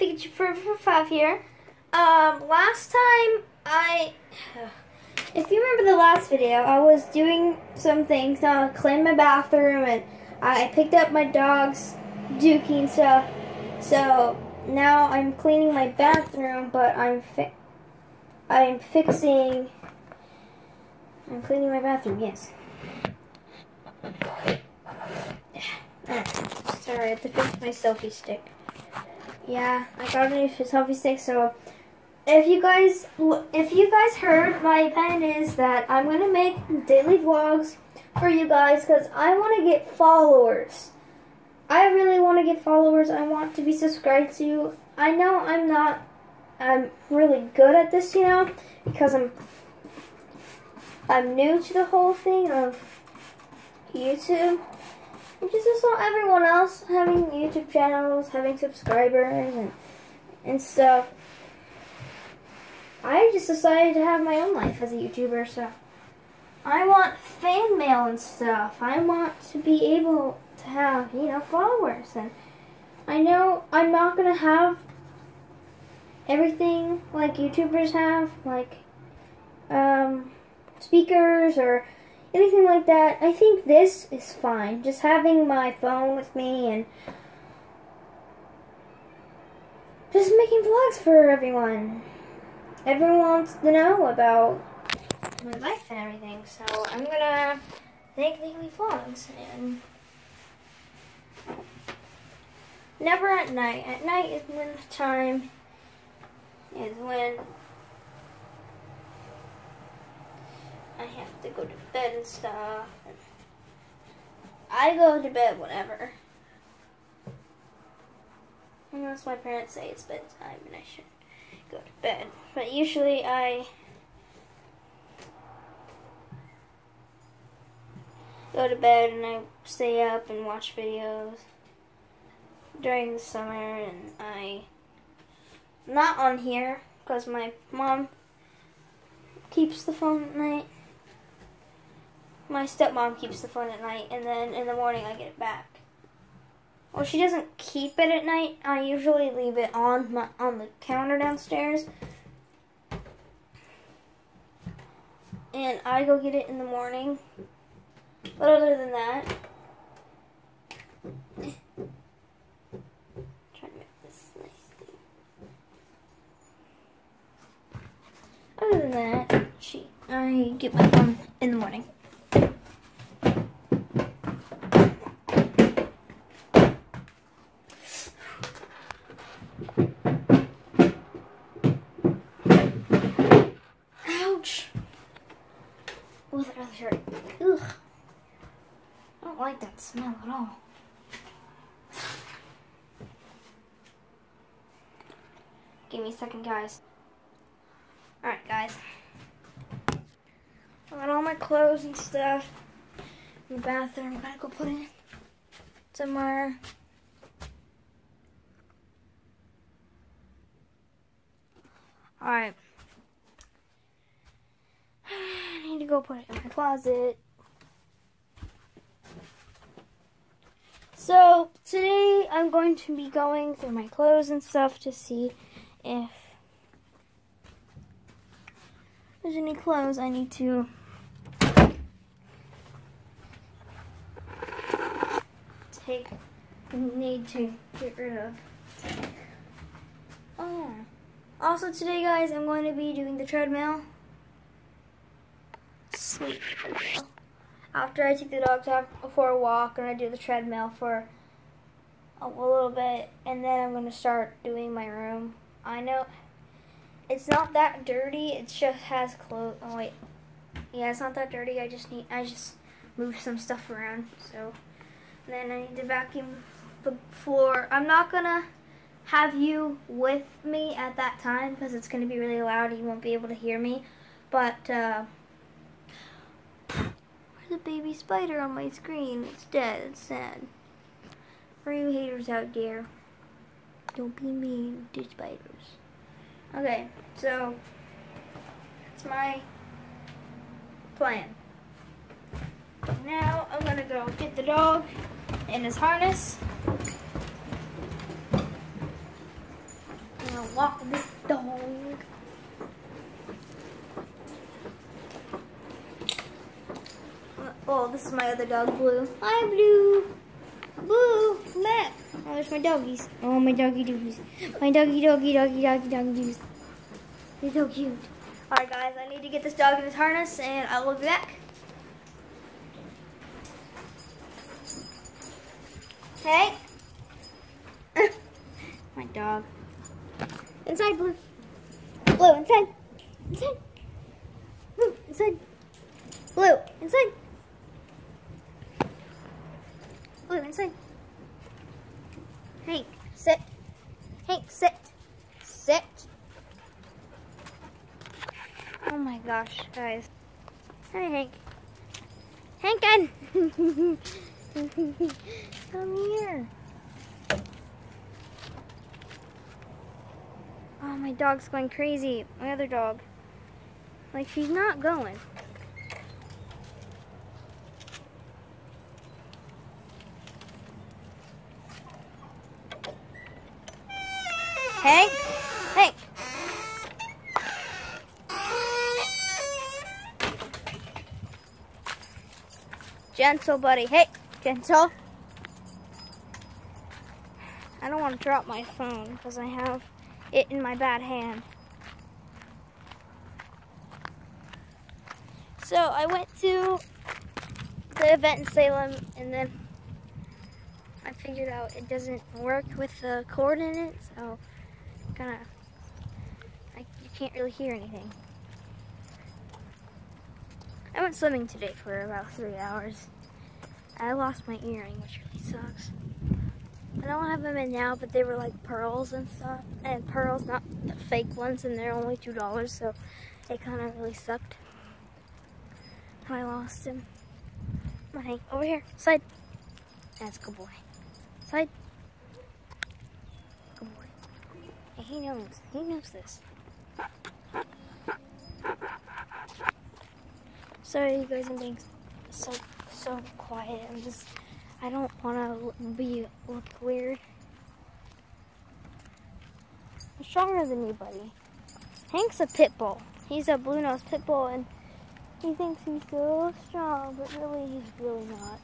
Pikachu Forever 5 here. Um, last time I... If you remember the last video, I was doing some things. I cleaned my bathroom and I picked up my dog's dookie and stuff. So now I'm cleaning my bathroom, but I'm fi I'm fixing... I'm cleaning my bathroom, yes. Sorry, I have to fix my selfie stick. Yeah, I got a new selfie stick, so if you guys if you guys heard, my plan is that I'm going to make daily vlogs for you guys because I want to get followers. I really want to get followers. I want to be subscribed to. I know I'm not I'm really good at this, you know, because I'm I'm new to the whole thing of YouTube. Just not everyone else having YouTube channels, having subscribers and and stuff. I just decided to have my own life as a YouTuber, so I want fan mail and stuff. I want to be able to have, you know, followers and I know I'm not gonna have everything like YouTubers have, like um, speakers or anything like that. I think this is fine. Just having my phone with me and just making vlogs for everyone. Everyone wants to know about my life and everything, so I'm gonna make daily vlogs and never at night. At night is when the time is when I have to go to bed and stuff. I go to bed whenever. Unless my parents say it's bedtime and I should go to bed. But usually I go to bed and I stay up and watch videos during the summer and I not on here because my mom keeps the phone at night my stepmom keeps the phone at night, and then in the morning I get it back. Well, she doesn't keep it at night. I usually leave it on my on the counter downstairs. And I go get it in the morning. But other than that, trying to make this nice Other than that, she I get my phone in the morning. Like that smell at all. Give me a second, guys. Alright, guys. I got all my clothes and stuff in the bathroom. I gotta go put it somewhere. Alright. I need to go put it in my closet. So today I'm going to be going through my clothes and stuff to see if there's any clothes I need to take need to get rid of. Oh Also today guys I'm going to be doing the treadmill. After I take the dogs out for a walk, and to do the treadmill for a little bit, and then I'm going to start doing my room. I know it's not that dirty, it just has clothes. Oh, wait. Yeah, it's not that dirty. I just need, I just moved some stuff around. So then I need to vacuum the floor. I'm not going to have you with me at that time because it's going to be really loud. You won't be able to hear me. But, uh, a baby spider on my screen. It's dead. It's sad. For you haters out there, don't be mean to spiders. Okay, so that's my plan. Now I'm gonna go get the dog in his harness. Gonna walk this dog. Oh, this is my other dog, Blue. Hi, Blue. Blue, come back. Oh, there's my doggies. Oh, my doggy doggies. My doggy, doggy, doggy, doggy, doggies. They're so cute. All right, guys, I need to get this dog in his harness, and I will be back. Hey. my dog. Inside, Blue. Blue, inside. Inside. Blue, inside. Blue, inside. Blue, inside. Hank, sit. Hank, sit. Sit. Oh my gosh, guys. Hey, Hank. Hankin! Come here. Oh, my dog's going crazy. My other dog. Like, she's not going. Hank? Hank. Gentle, buddy. Hey, gentle. I don't want to drop my phone because I have it in my bad hand. So I went to the event in Salem and then I figured out it doesn't work with the cord in it, so kind of, you can't really hear anything. I went swimming today for about three hours. I lost my earring, which really sucks. I don't have them in now, but they were like pearls and stuff. And pearls, not the fake ones, and they're only $2, so it kind of really sucked. I lost him. Come on, over here, side. That's a good boy. Side. Good boy. And he knows, he knows this. Sorry, you guys, I'm being so, so quiet. I'm just, I don't want to be, look weird. I'm stronger than you, buddy. Hank's a pit bull. He's a blue nose pit bull, and he thinks he's so strong, but really, he's really not.